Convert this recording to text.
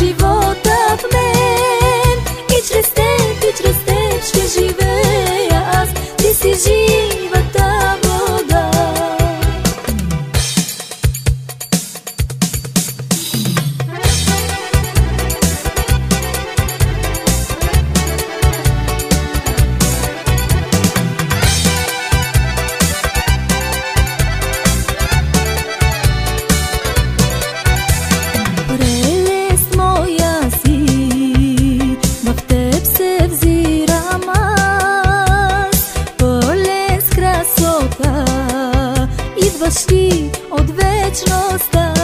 живота в мен. И чрез теб, и чрез теб ще живея аз. Ти си жив. znaš od večnosta.